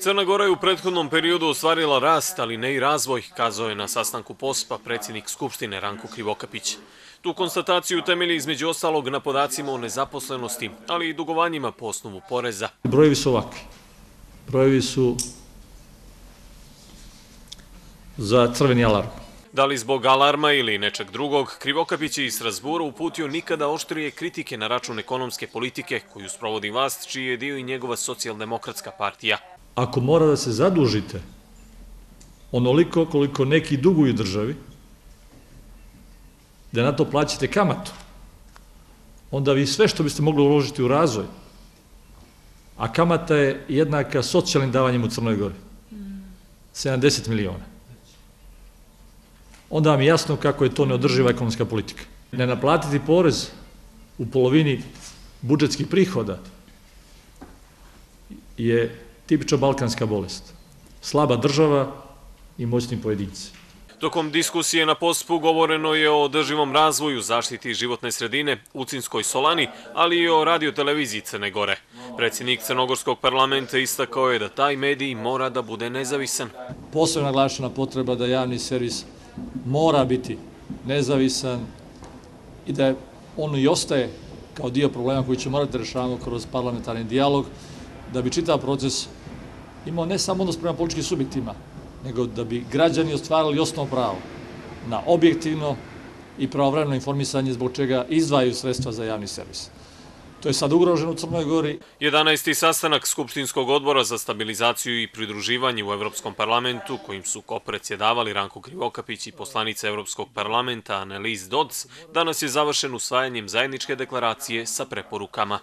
Crna Gora je u prethodnom periodu ostvarila rast, ali ne i razvoj, kazao je na sastanku POSPA predsjednik Skupštine Ranko Krivokapić. Tu konstataciju temelji između ostalog na podacima o nezaposlenosti, ali i dugovanjima po osnovu poreza. Brojevi su ovakvi. Brojevi su za crveni alarm. Da li zbog alarma ili nečeg drugog, Krivokapić je iz Strasbura uputio nikada oštrije kritike na račun ekonomske politike koju sprovodi vlast, čiji je dio i njegova socijaldemokratska partija. Ako mora da se zadužite onoliko koliko neki duguju državi, da na to plaćate kamatu, onda vi sve što biste mogli uložiti u razvoj, a kamata je jednaka socijalnim davanjem u Crnoj Gori, 70 miliona onda vam je jasno kako je to neodrživa ekonomska politika. Ne naplatiti porez u polovini budžetskih prihoda je tipična balkanska bolest. Slaba država i moćni pojedinci. Tokom diskusije na pospu govoreno je o održivom razvoju, zaštiti životne sredine, Ucinskoj Solani, ali i o radioteleviziji Crne Gore. Predsjednik Crnogorskog parlamenta istakao je da taj medij mora da bude nezavisan. Posebno naglašena potreba da javni servis mora biti nezavisan i da ono i ostaje kao dio problema koji će morati da rešavamo kroz parlamentarni dijalog, da bi čitav proces imao ne samo odnos prema političkim subjektima, nego da bi građani ostvarali osnovno pravo na objektivno i pravovremeno informisanje zbog čega izdvajaju sredstva za javni servis. To je sad ugroženo u Crnoj Gori. 11. sastanak Skupštinskog odbora za stabilizaciju i pridruživanje u Evropskom parlamentu, kojim su kopredsjedavali Ranko Krivokapić i poslanica Evropskog parlamenta Annelies Dodds, danas je završen usvajanjem zajedničke deklaracije sa preporukama.